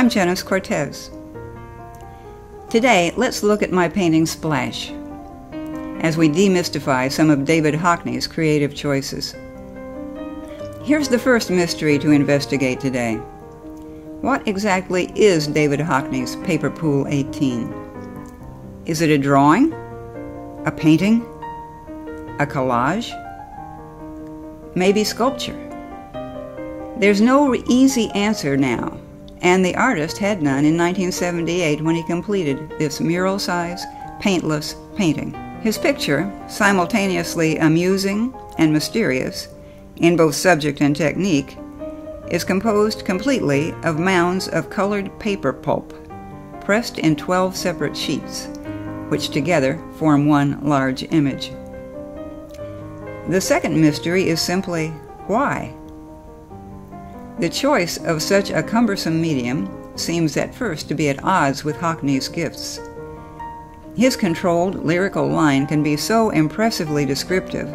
I'm Jenness Cortez. Today, let's look at my painting Splash as we demystify some of David Hockney's creative choices. Here's the first mystery to investigate today. What exactly is David Hockney's Paper Pool 18? Is it a drawing? A painting? A collage? Maybe sculpture? There's no easy answer now and the artist had none in 1978 when he completed this mural size, paintless painting. His picture, simultaneously amusing and mysterious in both subject and technique, is composed completely of mounds of colored paper pulp, pressed in 12 separate sheets, which together form one large image. The second mystery is simply why? The choice of such a cumbersome medium seems at first to be at odds with Hockney's gifts. His controlled lyrical line can be so impressively descriptive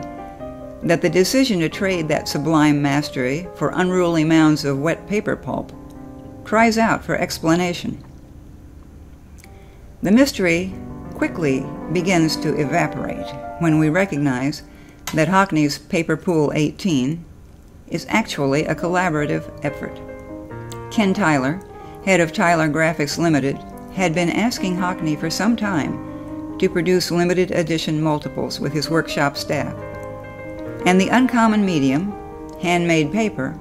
that the decision to trade that sublime mastery for unruly mounds of wet paper pulp cries out for explanation. The mystery quickly begins to evaporate when we recognize that Hockney's Paper Pool 18 is actually a collaborative effort. Ken Tyler, head of Tyler Graphics Limited, had been asking Hockney for some time to produce limited edition multiples with his workshop staff. And the uncommon medium, handmade paper,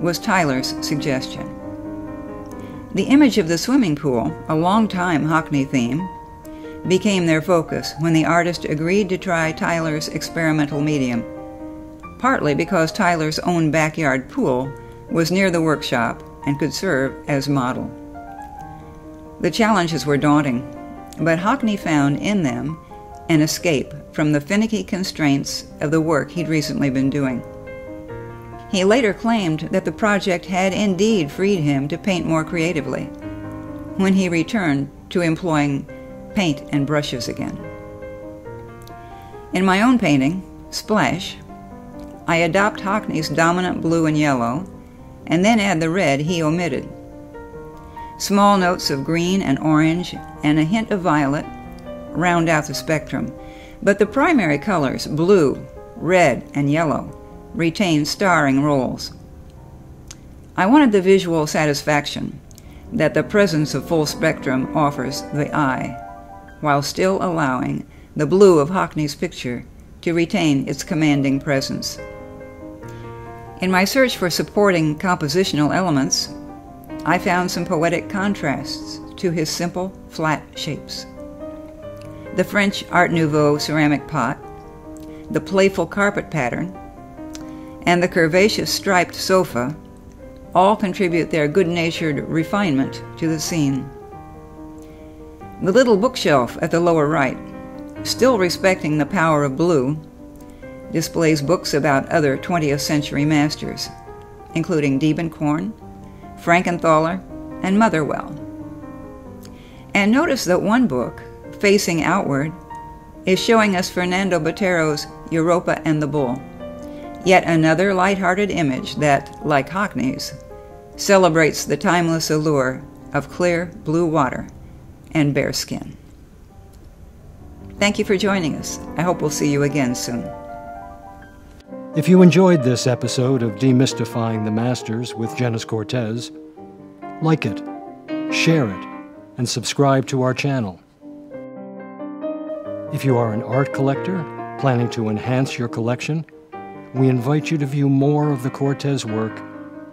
was Tyler's suggestion. The image of the swimming pool, a long-time Hockney theme, became their focus when the artist agreed to try Tyler's experimental medium partly because Tyler's own backyard pool was near the workshop and could serve as model. The challenges were daunting, but Hockney found in them an escape from the finicky constraints of the work he'd recently been doing. He later claimed that the project had indeed freed him to paint more creatively when he returned to employing paint and brushes again. In my own painting, Splash, I adopt Hockney's dominant blue and yellow, and then add the red he omitted. Small notes of green and orange and a hint of violet round out the spectrum, but the primary colors, blue, red, and yellow, retain starring roles. I wanted the visual satisfaction that the presence of full spectrum offers the eye, while still allowing the blue of Hockney's picture to retain its commanding presence. In my search for supporting compositional elements, I found some poetic contrasts to his simple, flat shapes. The French Art Nouveau ceramic pot, the playful carpet pattern, and the curvaceous striped sofa all contribute their good natured refinement to the scene. The little bookshelf at the lower right, still respecting the power of blue, displays books about other 20th century masters, including Diebenkorn, Frankenthaler, and Motherwell. And notice that one book, facing outward, is showing us Fernando Botero's Europa and the Bull, yet another light-hearted image that, like Hockney's, celebrates the timeless allure of clear blue water and bare skin. Thank you for joining us. I hope we'll see you again soon. If you enjoyed this episode of Demystifying the Masters with Jenness Cortez, like it, share it, and subscribe to our channel. If you are an art collector planning to enhance your collection, we invite you to view more of the Cortez work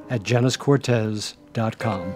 at jennesscortez.com.